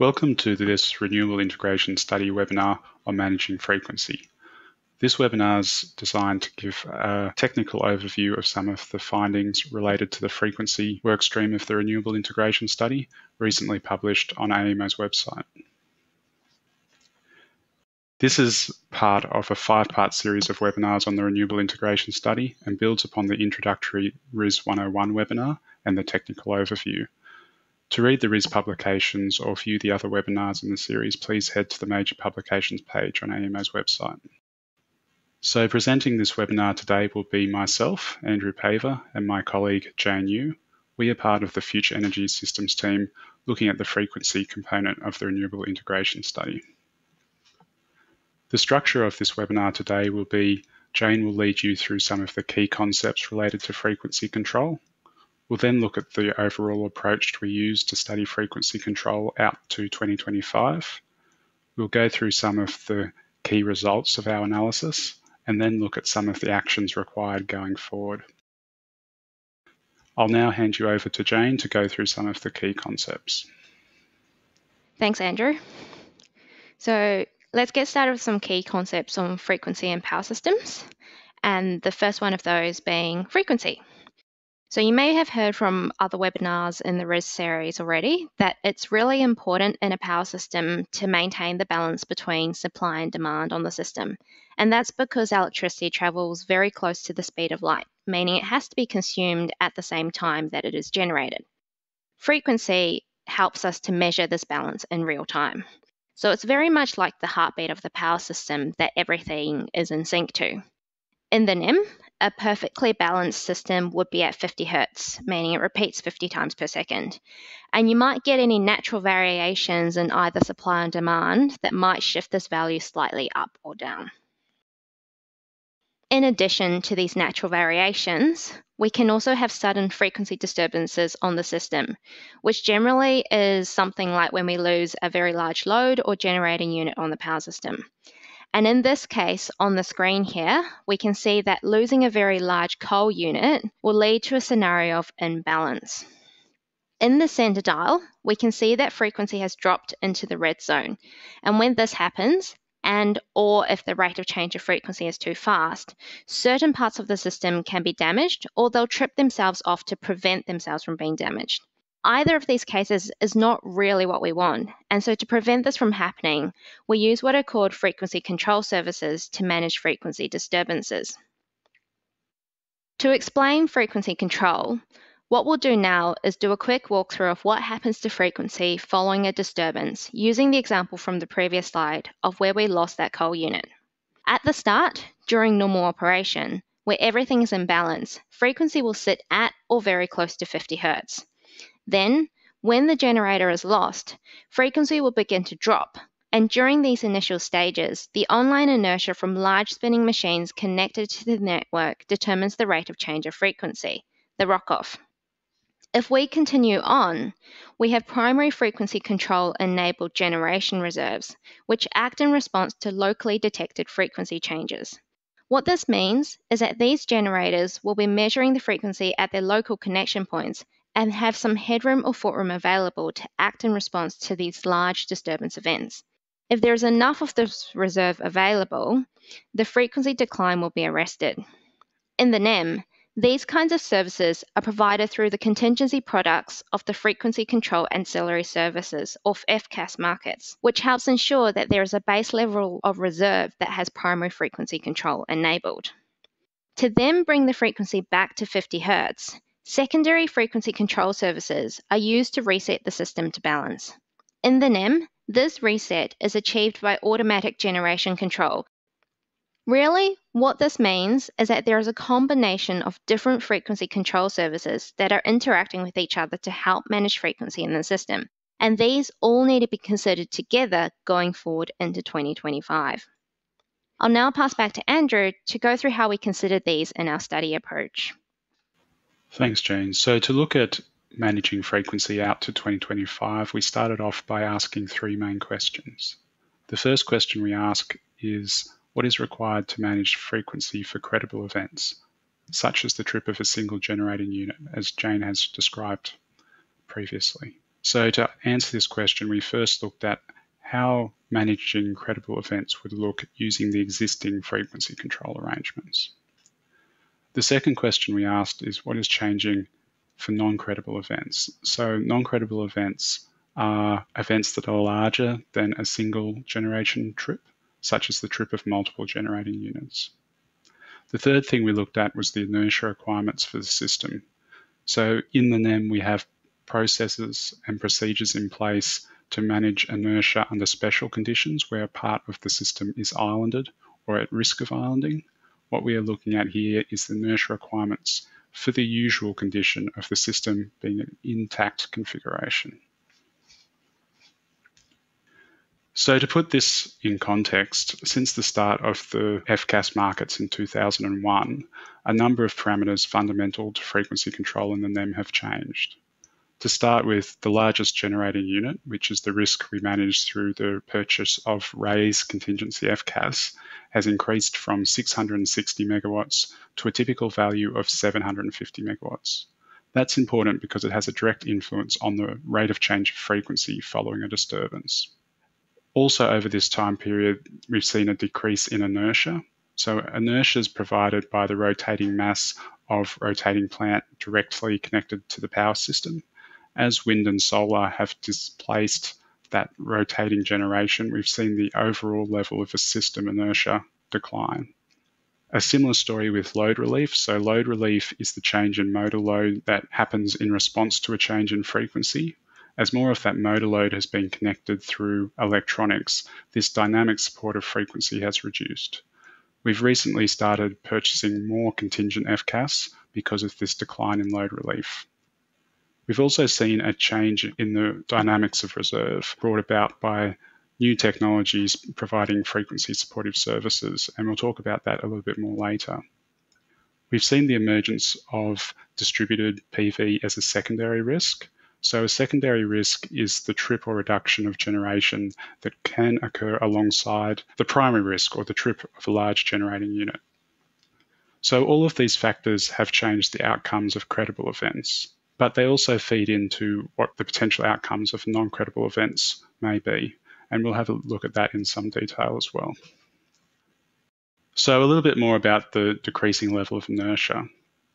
Welcome to this Renewable Integration Study webinar on managing frequency. This webinar is designed to give a technical overview of some of the findings related to the frequency workstream of the Renewable Integration Study, recently published on AEMO's website. This is part of a five-part series of webinars on the Renewable Integration Study and builds upon the introductory RIS 101 webinar and the technical overview. To read the RIS publications or view the other webinars in the series, please head to the major publications page on AEMO's website. So presenting this webinar today will be myself, Andrew Paver, and my colleague Jane Yu. We are part of the Future Energy Systems team looking at the frequency component of the Renewable Integration Study. The structure of this webinar today will be Jane will lead you through some of the key concepts related to frequency control. We'll then look at the overall approach we use to study frequency control out to 2025. We'll go through some of the key results of our analysis and then look at some of the actions required going forward. I'll now hand you over to Jane to go through some of the key concepts. Thanks, Andrew. So let's get started with some key concepts on frequency and power systems. And the first one of those being frequency. So you may have heard from other webinars in the RIS series already that it's really important in a power system to maintain the balance between supply and demand on the system. And that's because electricity travels very close to the speed of light, meaning it has to be consumed at the same time that it is generated. Frequency helps us to measure this balance in real time. So it's very much like the heartbeat of the power system that everything is in sync to. In the NEM, a perfectly balanced system would be at 50 hertz, meaning it repeats 50 times per second. And you might get any natural variations in either supply and demand that might shift this value slightly up or down. In addition to these natural variations, we can also have sudden frequency disturbances on the system, which generally is something like when we lose a very large load or generating unit on the power system. And in this case, on the screen here, we can see that losing a very large coal unit will lead to a scenario of imbalance. In the center dial, we can see that frequency has dropped into the red zone. And when this happens, and or if the rate of change of frequency is too fast, certain parts of the system can be damaged or they'll trip themselves off to prevent themselves from being damaged either of these cases is not really what we want. And so, to prevent this from happening, we use what are called frequency control services to manage frequency disturbances. To explain frequency control, what we'll do now is do a quick walkthrough of what happens to frequency following a disturbance using the example from the previous slide of where we lost that coal unit. At the start, during normal operation, where everything is in balance, frequency will sit at or very close to 50 Hz. Then, when the generator is lost, frequency will begin to drop. And during these initial stages, the online inertia from large spinning machines connected to the network determines the rate of change of frequency, the RoCoF. If we continue on, we have primary frequency control enabled generation reserves, which act in response to locally detected frequency changes. What this means is that these generators will be measuring the frequency at their local connection points and have some headroom or footroom available to act in response to these large disturbance events. If there is enough of this reserve available, the frequency decline will be arrested. In the NEM, these kinds of services are provided through the contingency products of the Frequency Control Ancillary Services, or FCAS markets, which helps ensure that there is a base level of reserve that has primary frequency control enabled. To then bring the frequency back to 50 Hz, Secondary frequency control services are used to reset the system to balance. In the NEM, this reset is achieved by automatic generation control. Really, what this means is that there is a combination of different frequency control services that are interacting with each other to help manage frequency in the system. And these all need to be considered together going forward into 2025. I'll now pass back to Andrew to go through how we considered these in our study approach. Thanks, Jane. So to look at managing frequency out to 2025, we started off by asking three main questions. The first question we ask is, what is required to manage frequency for credible events, such as the trip of a single generating unit, as Jane has described previously? So to answer this question, we first looked at how managing credible events would look using the existing frequency control arrangements. The second question we asked is what is changing for non-credible events? So non-credible events are events that are larger than a single generation trip, such as the trip of multiple generating units. The third thing we looked at was the inertia requirements for the system. So in the NEM, we have processes and procedures in place to manage inertia under special conditions where part of the system is islanded or at risk of islanding. What we are looking at here is the inertia requirements for the usual condition of the system being an intact configuration. So to put this in context, since the start of the FCAS markets in 2001, a number of parameters fundamental to frequency control in the NEM have changed. To start with, the largest generating unit, which is the risk we manage through the purchase of RAISE contingency FCAS, has increased from 660 megawatts to a typical value of 750 megawatts. That's important because it has a direct influence on the rate of change of frequency following a disturbance. Also, over this time period, we've seen a decrease in inertia. So, inertia is provided by the rotating mass of rotating plant directly connected to the power system. As wind and solar have displaced that rotating generation, we've seen the overall level of the system inertia decline. A similar story with load relief. So, load relief is the change in motor load that happens in response to a change in frequency. As more of that motor load has been connected through electronics, this dynamic support of frequency has reduced. We've recently started purchasing more contingent FCAS because of this decline in load relief. We've also seen a change in the dynamics of reserve brought about by new technologies providing frequency supportive services, and we'll talk about that a little bit more later. We've seen the emergence of distributed PV as a secondary risk, so a secondary risk is the trip or reduction of generation that can occur alongside the primary risk or the trip of a large generating unit. So all of these factors have changed the outcomes of credible events, but they also feed into what the potential outcomes of non-credible events may be. And we'll have a look at that in some detail as well. So a little bit more about the decreasing level of inertia.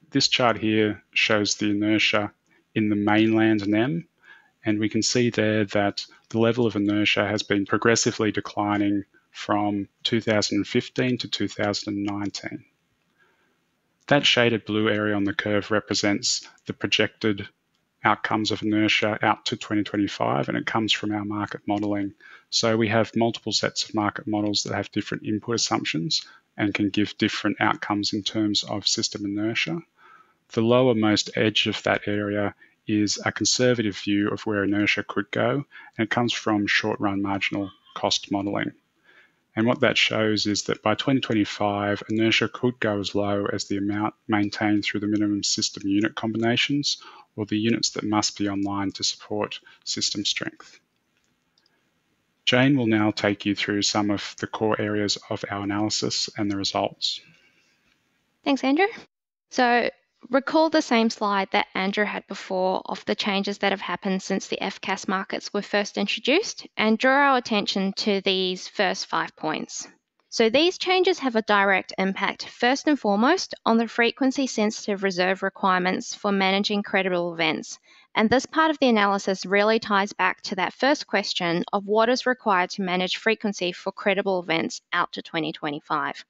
This chart here shows the inertia in the mainland NEM. And we can see there that the level of inertia has been progressively declining from 2015 to 2019. That shaded blue area on the curve represents the projected outcomes of inertia out to 2025, and it comes from our market modeling. So we have multiple sets of market models that have different input assumptions and can give different outcomes in terms of system inertia. The lowermost edge of that area is a conservative view of where inertia could go, and it comes from short run marginal cost modeling. And what that shows is that by 2025, inertia could go as low as the amount maintained through the minimum system unit combinations or the units that must be online to support system strength. Jane will now take you through some of the core areas of our analysis and the results. Thanks, Andrew. So Recall the same slide that Andrew had before of the changes that have happened since the FCAS markets were first introduced and draw our attention to these first five points. So these changes have a direct impact, first and foremost, on the frequency sensitive reserve requirements for managing credible events. And this part of the analysis really ties back to that first question of what is required to manage frequency for credible events out to 2025.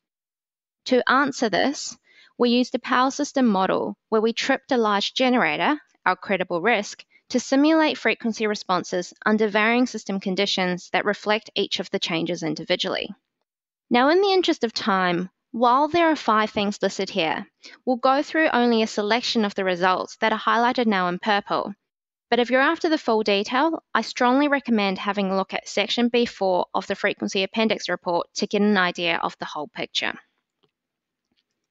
To answer this, we used a power system model where we tripped a large generator, our credible risk, to simulate frequency responses under varying system conditions that reflect each of the changes individually. Now, in the interest of time, while there are five things listed here, we'll go through only a selection of the results that are highlighted now in purple. But if you're after the full detail, I strongly recommend having a look at section B4 of the frequency appendix report to get an idea of the whole picture.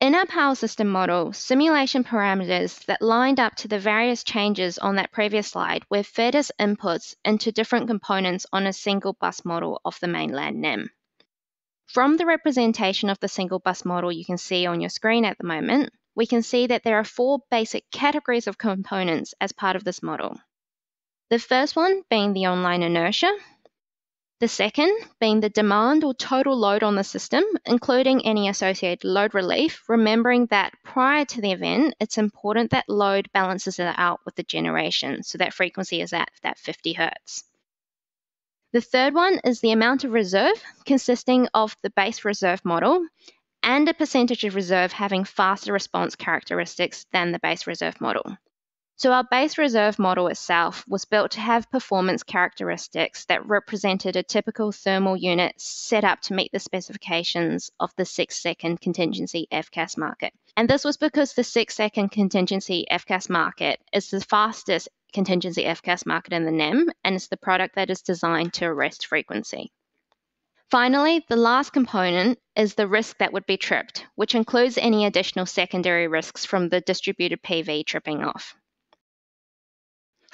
In our power system model, simulation parameters that lined up to the various changes on that previous slide were fed as inputs into different components on a single bus model of the mainland NEM. From the representation of the single bus model you can see on your screen at the moment, we can see that there are four basic categories of components as part of this model. The first one being the online inertia, the second being the demand or total load on the system, including any associated load relief, remembering that prior to the event, it's important that load balances it out with the generation, so that frequency is at that 50 hertz. The third one is the amount of reserve, consisting of the base reserve model and a percentage of reserve having faster response characteristics than the base reserve model. So our base reserve model itself was built to have performance characteristics that represented a typical thermal unit set up to meet the specifications of the six second contingency FCAS market. And this was because the six second contingency FCAS market is the fastest contingency FCAS market in the NEM and it's the product that is designed to arrest frequency. Finally, the last component is the risk that would be tripped, which includes any additional secondary risks from the distributed PV tripping off.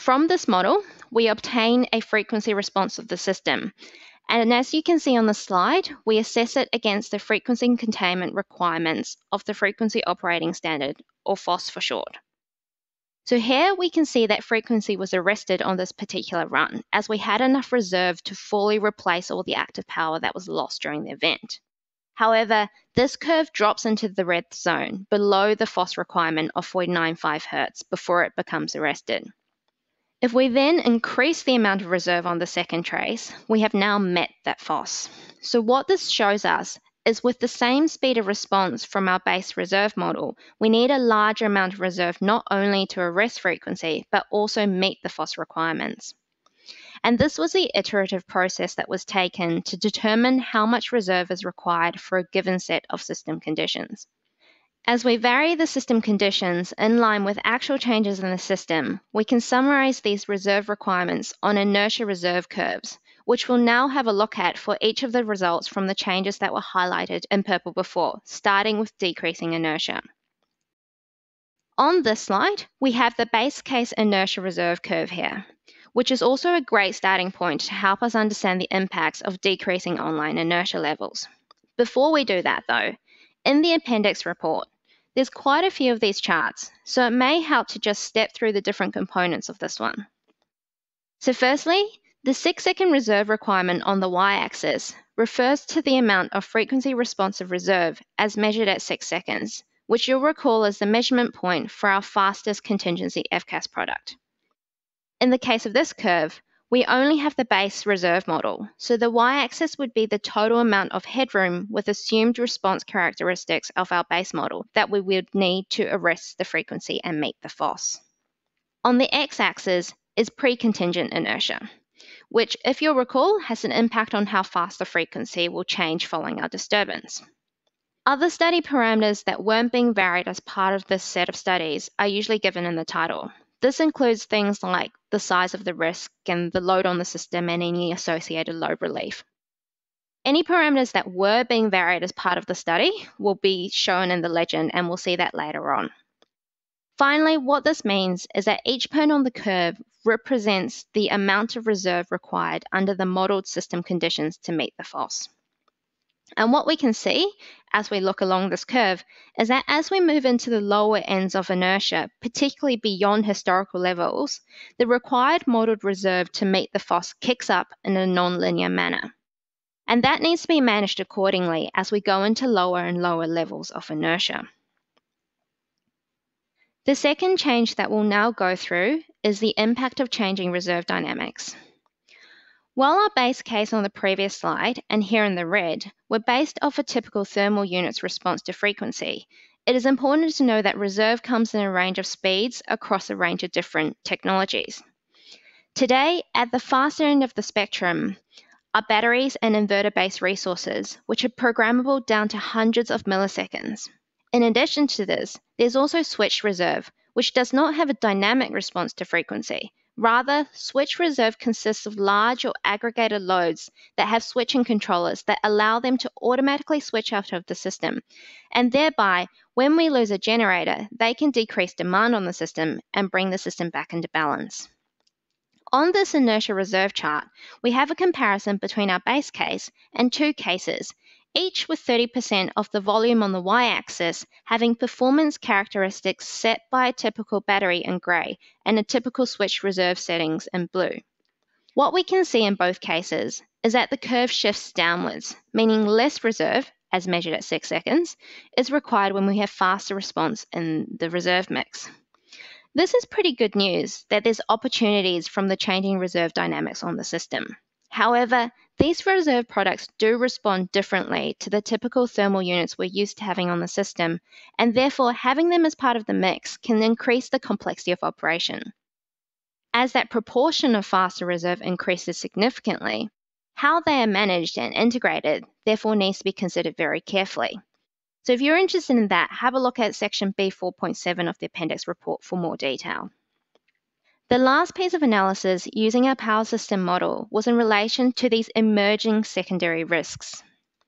From this model, we obtain a frequency response of the system. And as you can see on the slide, we assess it against the frequency containment requirements of the Frequency Operating Standard, or FOS for short. So here we can see that frequency was arrested on this particular run, as we had enough reserve to fully replace all the active power that was lost during the event. However, this curve drops into the red zone below the FOS requirement of 495 Hz before it becomes arrested. If we then increase the amount of reserve on the second trace, we have now met that FOS. So what this shows us is with the same speed of response from our base reserve model, we need a larger amount of reserve not only to arrest frequency, but also meet the FOS requirements. And this was the iterative process that was taken to determine how much reserve is required for a given set of system conditions. As we vary the system conditions in line with actual changes in the system, we can summarize these reserve requirements on inertia reserve curves, which we'll now have a look at for each of the results from the changes that were highlighted in purple before, starting with decreasing inertia. On this slide, we have the base case inertia reserve curve here, which is also a great starting point to help us understand the impacts of decreasing online inertia levels. Before we do that though, in the appendix report, there's quite a few of these charts, so it may help to just step through the different components of this one. So firstly, the 6 second reserve requirement on the y-axis refers to the amount of frequency responsive reserve as measured at 6 seconds, which you'll recall is the measurement point for our fastest contingency FCAS product. In the case of this curve, we only have the base reserve model, so the y-axis would be the total amount of headroom with assumed response characteristics of our base model that we would need to arrest the frequency and meet the FOS. On the x-axis is pre-contingent inertia, which, if you'll recall, has an impact on how fast the frequency will change following our disturbance. Other study parameters that weren't being varied as part of this set of studies are usually given in the title, this includes things like the size of the risk and the load on the system and any associated load relief. Any parameters that were being varied as part of the study will be shown in the legend, and we'll see that later on. Finally, what this means is that each point on the curve represents the amount of reserve required under the modeled system conditions to meet the FOS. And what we can see as we look along this curve is that as we move into the lower ends of inertia, particularly beyond historical levels, the required modeled reserve to meet the FOS kicks up in a nonlinear manner. And that needs to be managed accordingly as we go into lower and lower levels of inertia. The second change that we'll now go through is the impact of changing reserve dynamics. While our base case on the previous slide, and here in the red, were based off a typical thermal unit's response to frequency, it is important to know that reserve comes in a range of speeds across a range of different technologies. Today, at the faster end of the spectrum, are batteries and inverter-based resources, which are programmable down to hundreds of milliseconds. In addition to this, there's also switched reserve, which does not have a dynamic response to frequency, Rather, switch reserve consists of large or aggregated loads that have switching controllers that allow them to automatically switch out of the system. And thereby, when we lose a generator, they can decrease demand on the system and bring the system back into balance. On this inertia reserve chart, we have a comparison between our base case and two cases, each with 30% of the volume on the y axis having performance characteristics set by a typical battery in grey and a typical switch reserve settings in blue. What we can see in both cases is that the curve shifts downwards, meaning less reserve, as measured at 6 seconds, is required when we have faster response in the reserve mix. This is pretty good news that there's opportunities from the changing reserve dynamics on the system. However, these reserve products do respond differently to the typical thermal units we're used to having on the system, and therefore having them as part of the mix can increase the complexity of operation. As that proportion of faster reserve increases significantly, how they are managed and integrated therefore needs to be considered very carefully. So if you're interested in that, have a look at section B4.7 of the appendix report for more detail. The last piece of analysis using our power system model was in relation to these emerging secondary risks.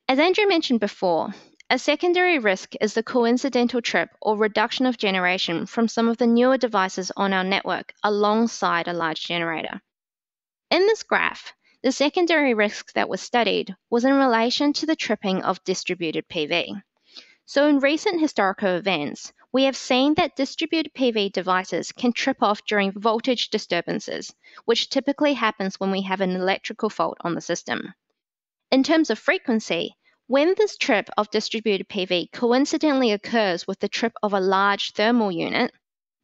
As Andrew mentioned before, a secondary risk is the coincidental trip or reduction of generation from some of the newer devices on our network alongside a large generator. In this graph, the secondary risk that was studied was in relation to the tripping of distributed PV. So, in recent historical events, we have seen that distributed PV devices can trip off during voltage disturbances, which typically happens when we have an electrical fault on the system. In terms of frequency, when this trip of distributed PV coincidentally occurs with the trip of a large thermal unit,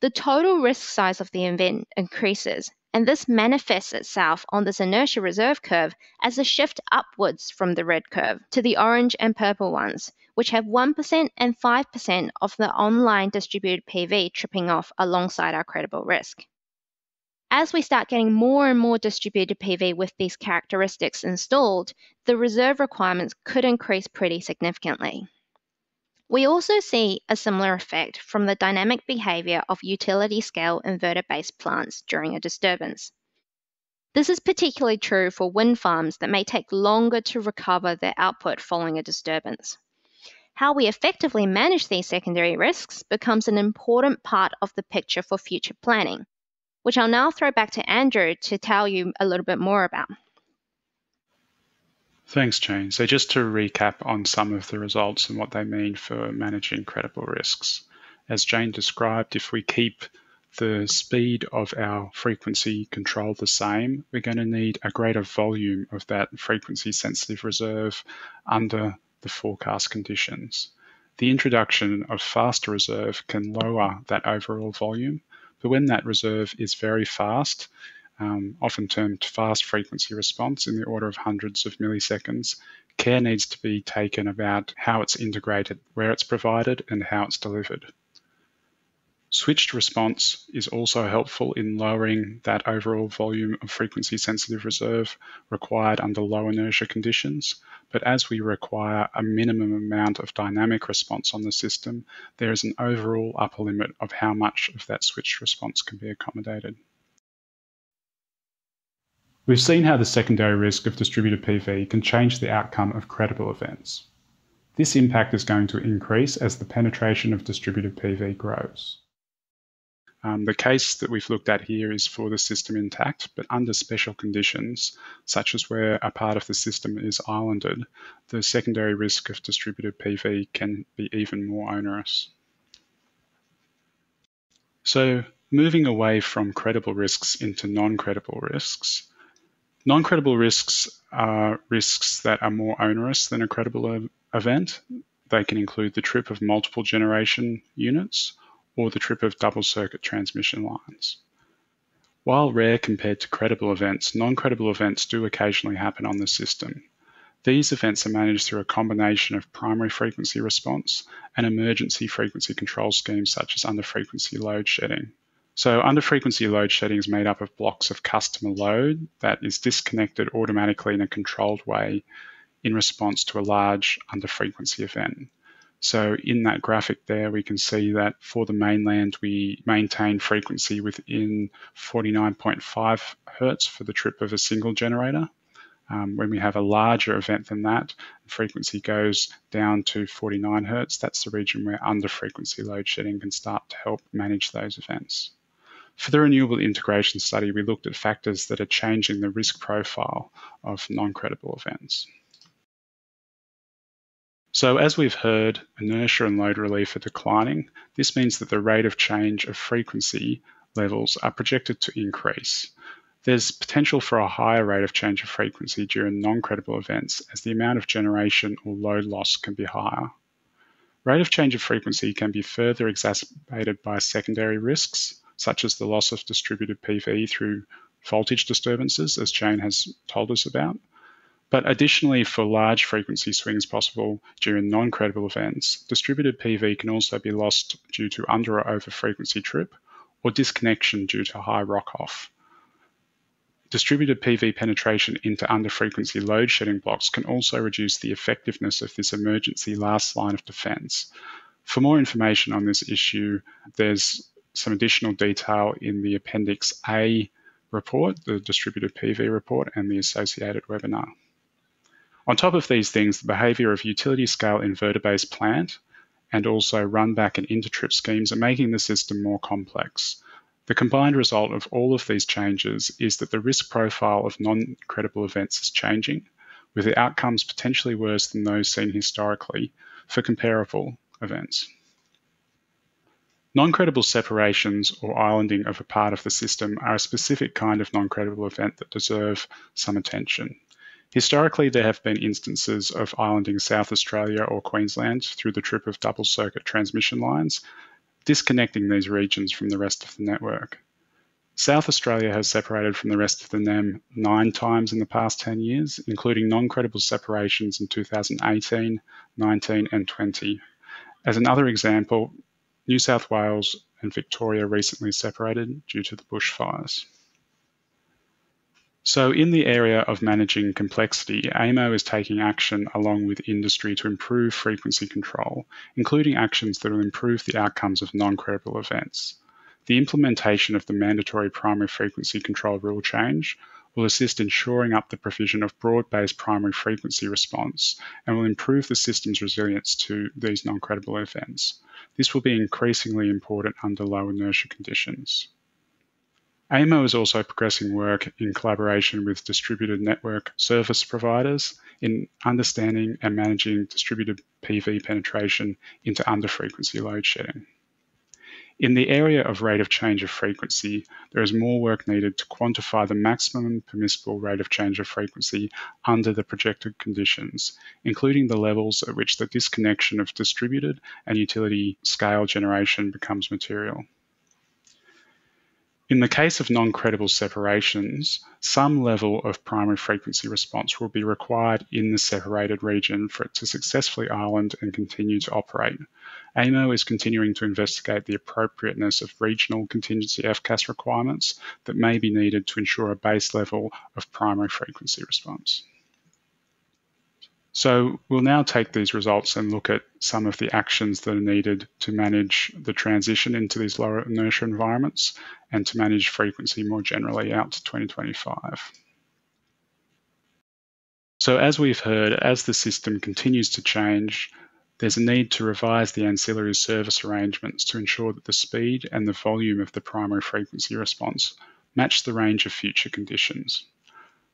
the total risk size of the event increases, and this manifests itself on this inertia reserve curve as a shift upwards from the red curve to the orange and purple ones, which have 1% and 5% of the online distributed PV tripping off alongside our credible risk. As we start getting more and more distributed PV with these characteristics installed, the reserve requirements could increase pretty significantly. We also see a similar effect from the dynamic behavior of utility scale inverter based plants during a disturbance. This is particularly true for wind farms that may take longer to recover their output following a disturbance. How we effectively manage these secondary risks becomes an important part of the picture for future planning, which I'll now throw back to Andrew to tell you a little bit more about. Thanks, Jane. So, just to recap on some of the results and what they mean for managing credible risks. As Jane described, if we keep the speed of our frequency control the same, we're going to need a greater volume of that frequency sensitive reserve under the forecast conditions. The introduction of faster reserve can lower that overall volume, but when that reserve is very fast, um, often termed fast frequency response in the order of hundreds of milliseconds, care needs to be taken about how it's integrated, where it's provided, and how it's delivered. Switched response is also helpful in lowering that overall volume of frequency sensitive reserve required under low inertia conditions. But as we require a minimum amount of dynamic response on the system, there is an overall upper limit of how much of that switched response can be accommodated. We've seen how the secondary risk of distributed PV can change the outcome of credible events. This impact is going to increase as the penetration of distributed PV grows. Um, the case that we've looked at here is for the system intact, but under special conditions, such as where a part of the system is islanded, the secondary risk of distributed PV can be even more onerous. So moving away from credible risks into non-credible risks, non-credible risks are risks that are more onerous than a credible event. They can include the trip of multiple generation units, or the trip of double circuit transmission lines. While rare compared to credible events, non-credible events do occasionally happen on the system. These events are managed through a combination of primary frequency response and emergency frequency control schemes such as under frequency load shedding. So under frequency load shedding is made up of blocks of customer load that is disconnected automatically in a controlled way in response to a large under frequency event. So in that graphic there, we can see that for the mainland, we maintain frequency within 49.5 hertz for the trip of a single generator. Um, when we have a larger event than that, frequency goes down to 49 hertz. That's the region where under frequency load shedding can start to help manage those events. For the renewable integration study, we looked at factors that are changing the risk profile of non-credible events. So as we've heard, inertia and load relief are declining. This means that the rate of change of frequency levels are projected to increase. There's potential for a higher rate of change of frequency during non-credible events as the amount of generation or load loss can be higher. Rate of change of frequency can be further exacerbated by secondary risks, such as the loss of distributed PV through voltage disturbances, as Jane has told us about, but additionally, for large frequency swings possible during non-credible events, distributed PV can also be lost due to under or over frequency trip or disconnection due to high RoCoF. Distributed PV penetration into under frequency load shedding blocks can also reduce the effectiveness of this emergency last line of defense. For more information on this issue, there's some additional detail in the Appendix A report, the distributed PV report, and the associated webinar. On top of these things, the behaviour of utility scale inverter-based plant and also run-back and intertrip schemes are making the system more complex. The combined result of all of these changes is that the risk profile of non-credible events is changing, with the outcomes potentially worse than those seen historically for comparable events. Non-credible separations or islanding of a part of the system are a specific kind of non-credible event that deserve some attention. Historically, there have been instances of islanding South Australia or Queensland through the trip of double circuit transmission lines, disconnecting these regions from the rest of the network. South Australia has separated from the rest of the NEM nine times in the past 10 years, including non-credible separations in 2018, 19 and 20. As another example, New South Wales and Victoria recently separated due to the bushfires. So in the area of managing complexity, AEMO is taking action along with industry to improve frequency control, including actions that will improve the outcomes of non-credible events. The implementation of the mandatory primary frequency control rule change will assist in shoring up the provision of broad-based primary frequency response and will improve the system's resilience to these non-credible events. This will be increasingly important under low inertia conditions. AEMO is also progressing work in collaboration with distributed network service providers in understanding and managing distributed PV penetration into under-frequency load shedding. In the area of rate of change of frequency, there is more work needed to quantify the maximum permissible rate of change of frequency under the projected conditions, including the levels at which the disconnection of distributed and utility scale generation becomes material. In the case of non-credible separations, some level of primary frequency response will be required in the separated region for it to successfully island and continue to operate. AEMO is continuing to investigate the appropriateness of regional contingency FCAS requirements that may be needed to ensure a base level of primary frequency response. So we'll now take these results and look at some of the actions that are needed to manage the transition into these lower inertia environments and to manage frequency more generally out to 2025. So as we've heard, as the system continues to change, there's a need to revise the ancillary service arrangements to ensure that the speed and the volume of the primary frequency response match the range of future conditions.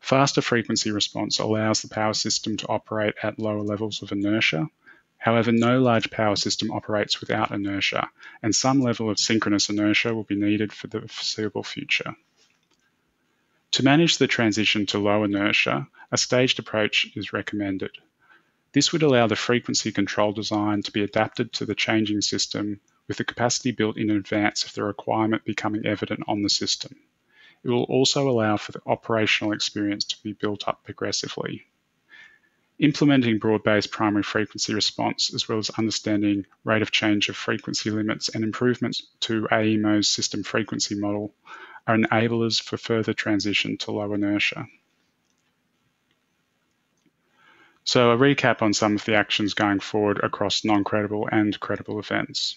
Faster frequency response allows the power system to operate at lower levels of inertia. However, no large power system operates without inertia, and some level of synchronous inertia will be needed for the foreseeable future. To manage the transition to low inertia, a staged approach is recommended. This would allow the frequency control design to be adapted to the changing system with the capacity built in advance of the requirement becoming evident on the system. It will also allow for the operational experience to be built up progressively. Implementing broad-based primary frequency response, as well as understanding rate of change of frequency limits and improvements to AEMO's system frequency model are enablers for further transition to low inertia. So a recap on some of the actions going forward across non-credible and credible events.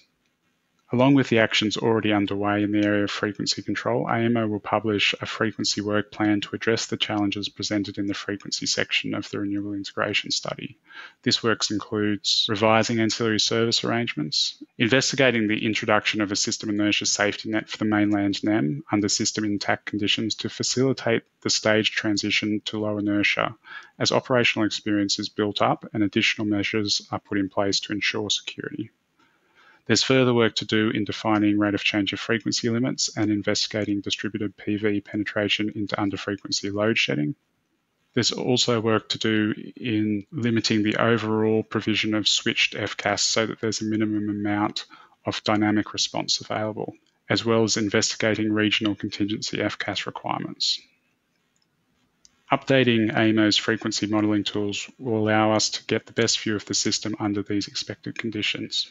Along with the actions already underway in the area of frequency control, AEMO will publish a frequency work plan to address the challenges presented in the frequency section of the Renewable Integration Study. This work includes revising ancillary service arrangements, investigating the introduction of a system inertia safety net for the mainland NEM under system intact conditions to facilitate the staged transition to low inertia as operational experience is built up and additional measures are put in place to ensure security. There's further work to do in defining rate of change of frequency limits and investigating distributed PV penetration into under frequency load shedding. There's also work to do in limiting the overall provision of switched FCAS so that there's a minimum amount of dynamic response available, as well as investigating regional contingency FCAS requirements. Updating AEMO's frequency modelling tools will allow us to get the best view of the system under these expected conditions.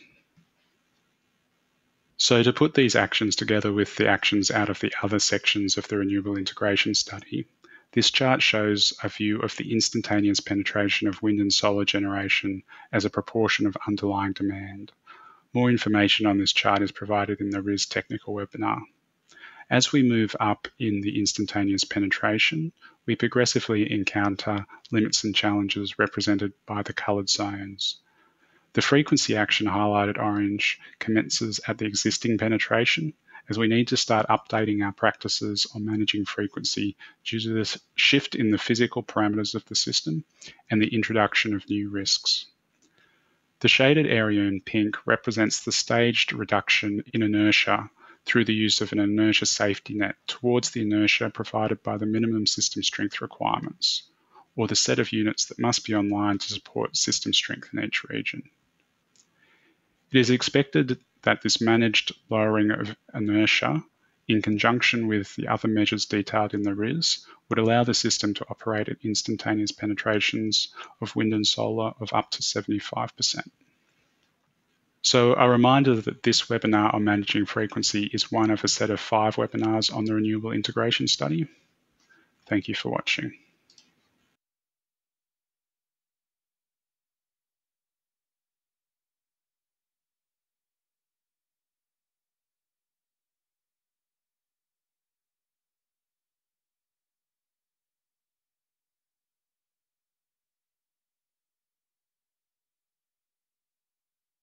So to put these actions together with the actions out of the other sections of the renewable integration study, this chart shows a view of the instantaneous penetration of wind and solar generation as a proportion of underlying demand. More information on this chart is provided in the RIS technical webinar. As we move up in the instantaneous penetration, we progressively encounter limits and challenges represented by the coloured zones. The frequency action highlighted orange commences at the existing penetration as we need to start updating our practices on managing frequency due to this shift in the physical parameters of the system and the introduction of new risks. The shaded area in pink represents the staged reduction in inertia through the use of an inertia safety net towards the inertia provided by the minimum system strength requirements, or the set of units that must be online to support system strength in each region. It is expected that this managed lowering of inertia, in conjunction with the other measures detailed in the RIS, would allow the system to operate at instantaneous penetrations of wind and solar of up to 75%. So a reminder that this webinar on managing frequency is one of a set of five webinars on the renewable integration study. Thank you for watching.